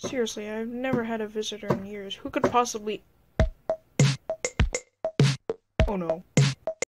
Seriously, I've never had a visitor in years. Who could possibly... Oh no.